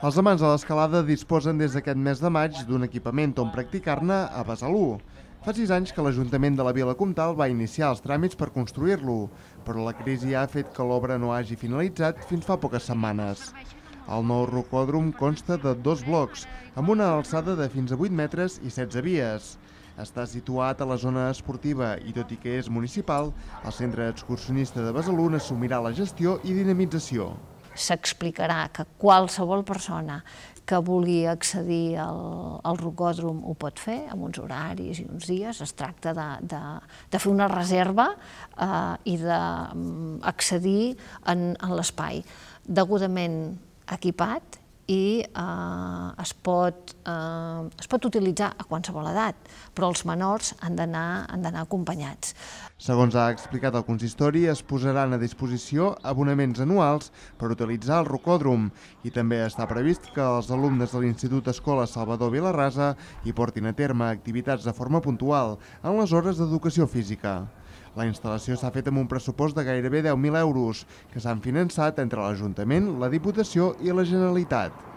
Els amants de l'escalada disposen des d'aquest mes de maig d'un equipament on practicar-ne a Besalú. Fa sis anys que l'Ajuntament de la Vila Comtal va iniciar els tràmits per construir-lo, però la crisi ha fet que l'obra no hagi finalitzat fins fa poques setmanes. El nou rocòdrom consta de dos blocs, amb una alçada de fins a 8 metres i 16 vies. Està situat a la zona esportiva i, tot i que és municipal, el centre excursionista de Besalú n'assumirà la gestió i dinamització s'explicarà que qualsevol persona que vulgui accedir al, al rocòdrom ho pot fer, amb uns horaris i uns dies. Es tracta de, de, de fer una reserva eh, i d'accedir en, en l'espai degudament equipat i eh, es, pot, eh, es pot utilitzar a qualsevol edat, però els menors han d'anar acompanyats. Segons ha explicat el consistori, es posaran a disposició abonaments anuals per utilitzar el rocòdrom i també està previst que els alumnes de l'Institut Escola Salvador Vilarrasa hi portin a terme activitats de forma puntual en les hores d'educació física. La instal·lació s'ha fet amb un pressupost de gairebé 10.000 euros, que s'han finançat entre l'Ajuntament, la Diputació i la Generalitat.